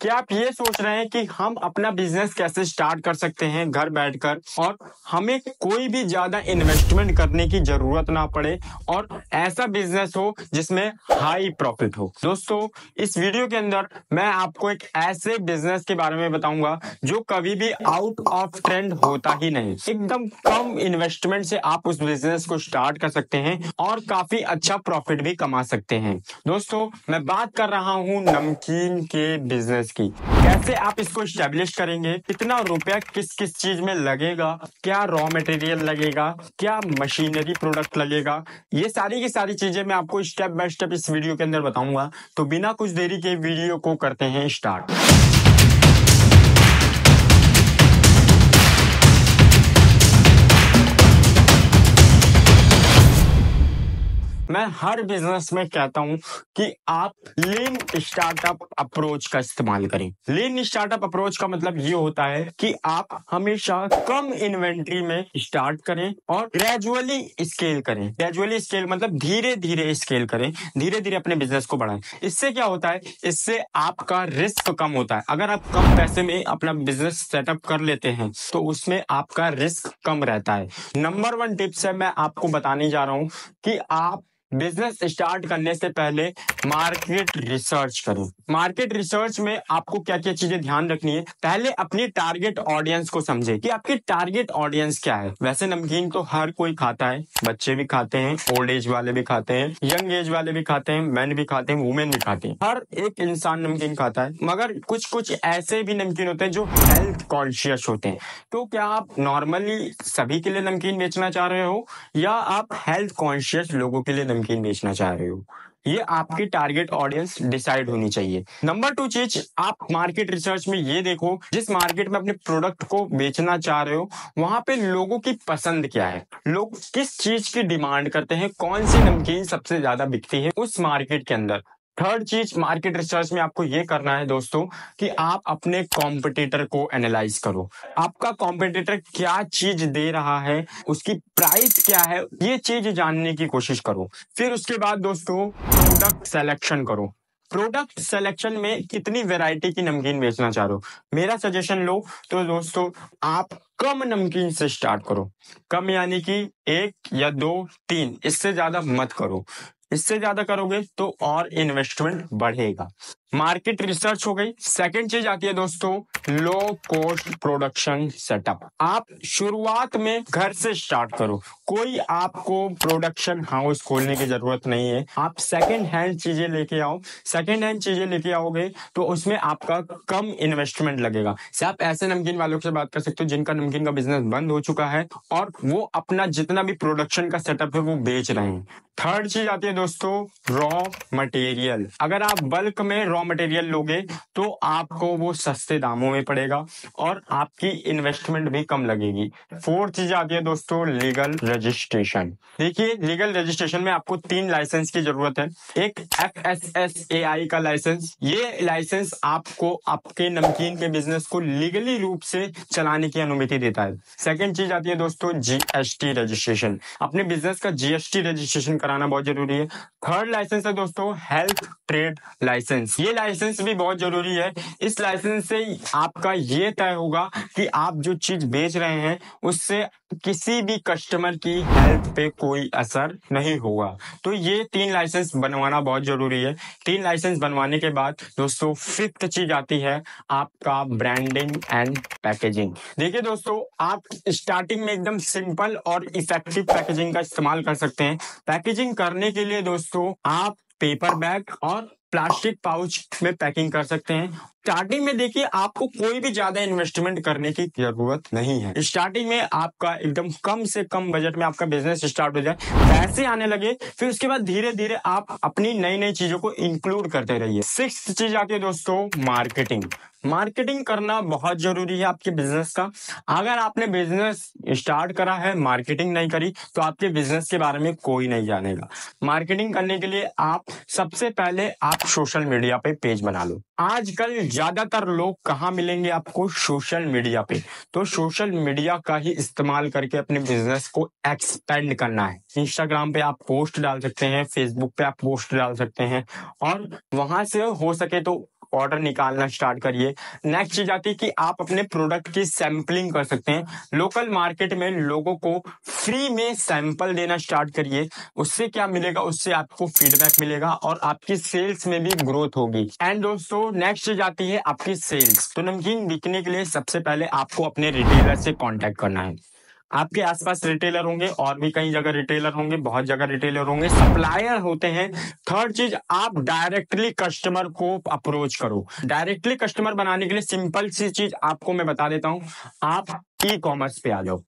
क्या आप ये सोच रहे हैं कि हम अपना बिज़नेस कैसे स्टार्ट कर सकते हैं घर बैठकर? और हमें कोई भी ज़्यादा इन्वेस्टमेंट करने की ज़रूरत ना पड़े और ऐसा बिज़नेस हो जिसमें हाई प्रॉफिट हो। दोस्तों, इस वीडियो के अंदर मैं आपको एक ऐसे बिज़नेस के बारे में बताऊँगा जो कभी भी आउट ऑफ़ ट्रेंड होता ही नहीं। एकदम कम इन्वेस्टमेंट से आप उस बिज़नेस को स्टार्ट कर सकते हैं और काफ़ी अच्छा प्रॉफिट भी कमा सकते हैं। दोस्तों, मैं बात कर रहा हूँ नमकीन के बिज़नेस की। कैसे आप इसको स्टेब्लिश करेंगे? कितना रुपया किस किस चीज़ में लगेगा? क्या रॉ मटेरियल लगेगा? क्या मशीनरी प्रोडक्ट लगेगा? ये सारी की सारी चीज़ें मैं आपको स्टेप बाय स्टेप इस वीडियो के अंदर बताऊँगा। तो बिना कुछ देरी के वीडियो को करते हैं स्टार्ट मैं हर बिज़नेस में कहता हूँ कि आप लीन स्टार्टअप अप्रोच का इस्तेमाल करें। लीन स्टार्टअप अप्रोच का मतलब ये होता है कि आप हमेशा कम इन्वेंट्री में स्टार्ट करें और ग्रेजुअली स्केल करें। ग्रेजुअली स्केल मतलब धीरे धीरे स्केल करें। धीरे धीरे अपने बिज़नेस को बढ़ाएँ। इससे क्या होता है? इससे आपका रिस्क कम होता है। अगर आप कम पैसे में अपना बिज़नेस सेटअप कर लेते हैं तो उसमें आपका रिस्क कम रहता है। नंबर वन टिप्स है, मैं आपको बताने जा रहा हूँ कि आप बिज़नेस स्टार्ट करने से पहले मार्केट रिसर्च करें। मार्केट रिसर्च में आपको क्या क्या चीज़ें ध्यान रखनी है? पहले अपनी टारगेट ऑडियंस को समझे कि आपकी टारगेट ऑडियंस क्या है। वैसे नमकीन तो हर कोई खाता है। बच्चे भी खाते हैं, ओल्ड एज वाले भी खाते हैं, यंग एज वाले भी खाते हैं, मैन भी खाते हैं, वुमेन भी खाते हैं। हर एक इंसान नमकीन खाता है। मगर कुछ कुछ ऐसे भी नमकीन होते हैं जो हेल्थ कॉन्शियस होते हैं। तो क्या आप नॉर्मली सभी के लिए नमकीन बेचना चाह रहे हो? या आप हेल्थ कॉन्शियस लोगों के लिए नमकीन बेचना चाह रहे हो। ये आपकी टारगेट ऑडियंस डिसाइड होनी चाहिए। नंबर टू चीज़, आप मार्केट रिसर्च में ये देखो, जिस मार्केट में अपने प्रोडक्ट को बेचना चाह रहे हो, वहाँ पे लोगों की पसंद क्या है? लोग किस चीज़ की डिमांड करते हैं? कौन सी नमकीन सबसे ज़्यादा बिकती है उस मार्केट के अंदर? थर्ड चीज़ मार्केट रिसर्च में आपको ये करना है दोस्तों कि आप अपने कॉम्पिटिटर को एनालाइज करो। आपका कॉम्पिटिटर क्या चीज़ दे रहा है, उसकी प्राइस क्या है, ये चीज़ जानने की कोशिश करो। फिर उसके बाद दोस्तों प्रोडक्ट सेलेक्शन करो। प्रोडक्ट सिलेक्शन में कितनी वैरायटी की नमकीन बेचना चाह रहे हो? मेरा सजेशन लो तो दोस्तों आप कम नमकीन से स्टार्ट करो। कम यानी कि एक या दो, तीन, इससे ज़्यादा मत करो। इससे ज़्यादा करोगे तो और इन्वेस्टमेंट बढ़ेगा। मार्केट रिसर्च हो गई। सेकंड चीज़ आती है दोस्तों लो कॉस्ट प्रोडक्शन सेटअप आप शुरुआत में घर से स्टार्ट करो। कोई आपको प्रोडक्शन हाउस खोलने की ज़रूरत नहीं है। आप सेकंड हैंड चीज़ें लेके आओ। सेकंड हैंड चीज़ें लेके आओगे तो उसमें आपका कम इन्वेस्टमेंट लगेगा। से आप ऐसे नमकीन वालों से बात कर सकते हो जिनका नमकीन का बिज़नेस बंद हो चुका है और वो अपना जितना भी प्रोडक्शन का सेटअप है वो बेच रहे हैं। थर्ड चीज़ आती है दोस्तों रॉ मटेरियल अगर आप बल्क में रॉ मटेरियल लोगे तो आपको वो सस्ते दामों में पड़ेगा और आपकी इन्वेस्टमेंट भी कम लगेगी। फोर्थ चीज़ आती है दोस्तों लीगल रजिस्ट्रेशन देखिए लीगल रजिस्ट्रेशन में आपको तीन लाइसेंस की ज़रूरत है। एक एफ़ का लाइसेंस ये लाइसेंस आपको आपके नमकीन के बिज़नेस को लीगली रूप से चलाने की अनुमति देता है। सेकेंड चीज़ आती है दोस्तों जीएसटी रजिस्ट्रेशन अपने बिज़नेस का जीएसटी रजिस्ट्रेशन कराना बहुत ज़रूरी है। थर्ड लाइसेंस है दोस्तों हेल्थ ट्रेड लाइसेंस ये लाइसेंस भी बहुत ज़रूरी है। इस लाइसेंस से आपका ये तय होगा कि आप जो चीज़ बेच रहे हैं, उससे किसी भी कस्टमर की हेल्थ पे कोई असर नहीं होगा। तो ये तीन लाइसेंस बनवाना बहुत ज़रूरी है। तीन लाइसेंस बनवाने के बाद दोस्तों फिफ्थ चीज़ आती है आपका ब्रांडिंग एंड पैकेजिंग देखिए दोस्तों, आप स्टार्टिंग में एकदम सिंपल और इफ़ेक्टिव पैकेजिंग का इस्तेमाल कर सकते हैं। पैकेजिंग करने के लिए दोस्तों, आप पेपर बैग और प्लास्टिक पाउच में पैकिंग कर सकते हैं। स्टार्टिंग में देखिए, आपको कोई भी ज़्यादा इन्वेस्टमेंट करने की ज़रूरत नहीं है। स्टार्टिंग में आपका एकदम कम से कम बजट में आपका बिज़नेस स्टार्ट हो जाए, पैसे आने लगे, फिर उसके बाद धीरे धीरे आप अपनी नई नई चीज़ों को इंक्लूड करते रहिए। सिक्स चीज़ आती है दोस्तों मार्केटिंग मार्केटिंग करना बहुत ज़रूरी है आपके बिज़नेस का। अगर आपने बिज़नेस स्टार्ट करा है, मार्केटिंग नहीं करी तो आपके बिज़नेस के बारे में कोई नहीं जानेगा। मार्केटिंग करने के लिए आप सबसे पहले आप सोशल मीडिया पे पेज बना लो। आजकल ज़्यादातर लोग कहाँ मिलेंगे आपको? सोशल मीडिया पे। तो सोशल मीडिया का ही इस्तेमाल करके अपने बिज़नेस को एक्सपेंड करना है। इंस्टाग्राम पे आप पोस्ट डाल सकते हैं, फेसबुक पे आप पोस्ट डाल सकते हैं। और वहाँ से हो सके तो ऑर्डर निकालना स्टार्ट करिए। नेक्स्ट चीज़ आती है कि आप अपने प्रोडक्ट की सैंपलिंग कर सकते हैं। लोकल मार्केट में लोगों को फ्री में सैंपल देना स्टार्ट करिए। उससे क्या मिलेगा? उससे आपको फीडबैक मिलेगा और आपकी सेल्स में भी ग्रोथ होगी। एंड दोस्तों नेक्स्ट चीज़ आती है आपकी सेल्स तो नमकीन बिकने के लिए सबसे पहले आपको अपने रिटेलर से कॉन्टेक्ट करना है। आपके आसपास रिटेलर होंगे और भी कई जगह रिटेलर होंगे, बहुत जगह रिटेलर होंगे। सप्लायर होते हैं। थर्ड चीज़, आप डायरेक्टली कस्टमर को अप्रोच करो। डायरेक्टली कस्टमर बनाने के लिए सिंपल सी चीज़ आपको मैं बता देता हूँ। आप ई कॉमर्स पे आ जाओ।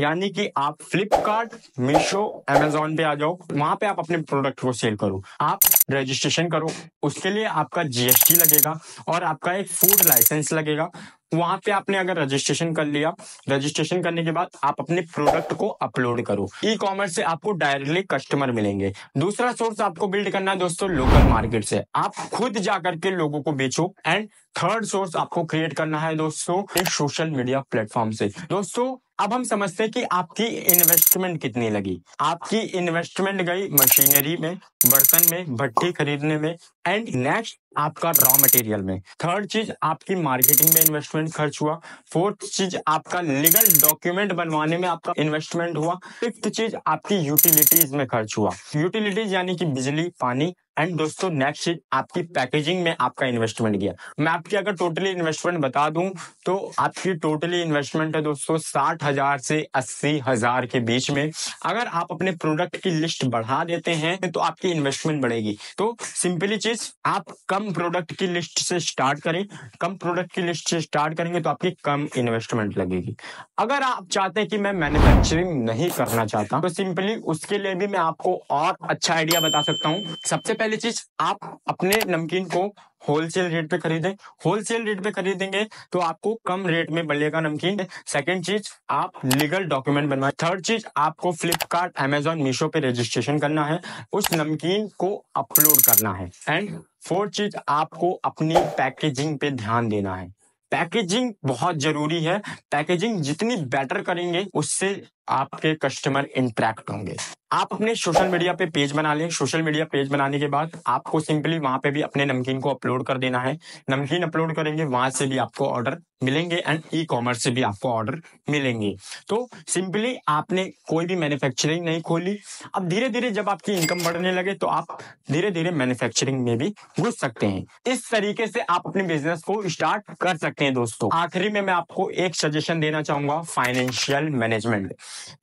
यानी कि आप फ्लिपकार्ट मीशो अमेजोन पे आ जाओ, वहाँ पे आप अपने प्रोडक्ट को सेल करो। आप रजिस्ट्रेशन करो, उसके लिए आपका जीएसटी लगेगा और आपका एक फ़ूड लाइसेंस लगेगा। वहाँ पे आपने अगर रजिस्ट्रेशन कर लिया रजिस्ट्रेशन करने के बाद आप अपने प्रोडक्ट को अपलोड करो। ई कॉमर्स से आपको डायरेक्टली कस्टमर मिलेंगे। दूसरा सोर्स आपको बिल्ड करना है दोस्तों लोकल मार्केट से। आप खुद जाकर के लोगों को बेचो एंड थर्ड सोर्स आपको क्रिएट करना है दोस्तों सोशल मीडिया प्लेटफॉर्म से। दोस्तों अब हम समझते हैं कि आपकी इन्वेस्टमेंट कितनी लगी। आपकी इन्वेस्टमेंट गई मशीनरी में, बर्तन में भट्टी खरीदने में एंड नेक्स्ट आपका रॉ मटेरियल में। थर्ड चीज़, आपकी मार्केटिंग में इन्वेस्टमेंट खर्च हुआ। फोर्थ चीज़, आपका लीगल डॉक्यूमेंट बनवाने में आपका इन्वेस्टमेंट हुआ। फिफ्थ चीज़, आपकी यूटिलिटीज में खर्च हुआ। यूटिलिटीज यानी कि बिजली, पानी एंड दोस्तों नेक्स्ट चीज़, आपकी पैकेजिंग में आपका इन्वेस्टमेंट गया। मैं आपकी अगर टोटली इन्वेस्टमेंट बता दूँ तो आपकी टोटली इन्वेस्टमेंट है दोस्तों साठ हज़ार से अस्सी हज़ार के बीच में। अगर आप अपने प्रोडक्ट की लिस्ट बढ़ा देते हैं तो आपकी इन्वेस्टमेंट बढ़ेगी। तो सिंपली चीज़, आप कम प्रोडक्ट की लिस्ट से स्टार्ट करें। कम प्रोडक्ट की लिस्ट से स्टार्ट करेंगे तो आपकी कम इन्वेस्टमेंट लगेगी। अगर आप चाहते हैं कि मैं मैन्युफैक्चरिंग नहीं करना चाहता तो सिंपली उसके लिए भी मैं आपको और अच्छा आइडिया बता सकता हूँ। सबसे पहली चीज़, आप अपने नमकीन को होलसेल रेट पे खरीदें। होलसेल रेट पे खरीदेंगे तो आपको कम रेट में मिलेगा नमकीन। सेकंड चीज़, आप लीगल डॉक्यूमेंट बनवाए। थर्ड चीज़, आपको फ्लिपकार्ट अमेजोन मीशो पे रजिस्ट्रेशन करना है। उस नमकीन को अपलोड करना है। एंड फोर्थ चीज़, आपको अपनी पैकेजिंग पे ध्यान देना है। पैकेजिंग बहुत ज़रूरी है। पैकेजिंग जितनी बेटर करेंगे, उससे आपके कस्टमर इंट्रैक्ट होंगे। आप अपने सोशल मीडिया पे पेज बना लें। सोशल मीडिया पेज बनाने के बाद आपको सिंपली वहाँ पे भी अपने नमकीन को अपलोड कर देना है। नमकीन अपलोड करेंगे, वहाँ से भी आपको ऑर्डर मिलेंगे एंड ई कॉमर्स से भी आपको ऑर्डर मिलेंगे। तो सिंपली आपने कोई भी मैन्युफैक्चरिंग नहीं खोली। अब धीरे धीरे जब आपकी इनकम बढ़ने लगे तो आप धीरे धीरे मैन्युफैक्चरिंग में भी घुस सकते हैं। इस तरीके से आप अपने बिज़नेस को स्टार्ट कर सकते हैं दोस्तों। आखिरी में मैं आपको एक सजेशन देना चाहूँगा फाइनेंशियल मैनेजमेंट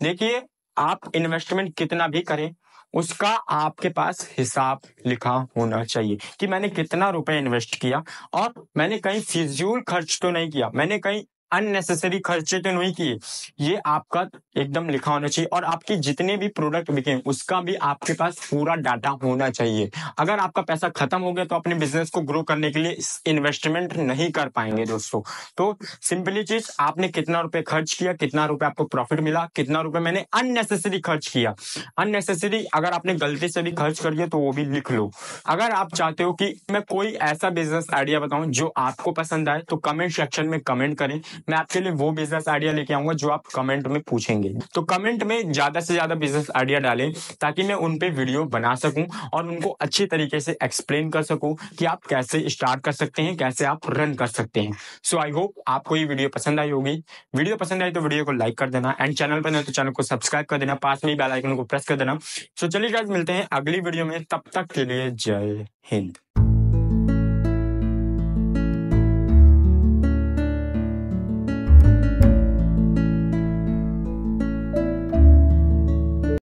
देखिए, आप इन्वेस्टमेंट कितना भी करें, उसका आपके पास हिसाब लिखा होना चाहिए कि मैंने कितना रुपए इन्वेस्ट किया और मैंने कहीं फिजूल खर्च तो नहीं किया, मैंने कहीं अननेसेसरी खर्चे तो नहीं किए। ये आपका एकदम लिखा होना चाहिए और आपके जितने भी प्रोडक्ट बिके उसका भी आपके पास पूरा डाटा होना चाहिए। अगर आपका पैसा खत्म हो गया तो अपने बिज़नेस को ग्रो करने के लिए इन्वेस्टमेंट नहीं कर पाएँगे दोस्तों। तो सिंपली चीज़, आपने कितना रुपए खर्च किया, कितना रुपए आपको प्रॉफिट मिला, कितना रुपए मैंने अननेसेसरी खर्च किया। अननेसेसरी अगर आपने गलती से भी खर्च कर दिया तो वो भी लिख लो। अगर आप चाहते हो कि मैं कोई ऐसा बिज़नेस आइडिया बताऊँ जो आपको पसंद आए तो कमेंट सेक्शन में कमेंट करें। मैं आपके लिए वो बिज़नेस आइडिया लेके आऊँगा जो आप कमेंट में पूछेंगे। तो कमेंट में ज़्यादा से ज़्यादा बिज़नेस आइडिया डालें ताकि मैं उन पे वीडियो बना सकूँ और उनको अच्छी तरीके से एक्सप्लेन कर सकूँ कि आप कैसे स्टार्ट कर सकते हैं, कैसे आप रन कर सकते हैं। सो आई होप आपको ये वीडियो पसंद आई होगी। वीडियो पसंद आई तो वीडियो को लाइक कर देना एंड चैनल पर नहीं तो चैनल को सब्सक्राइब कर देना, पास में बेल आइकन को प्रेस कर देना। सो चलिए मिलते हैं अगली वीडियो में। तब तक के लिए जय हिंद।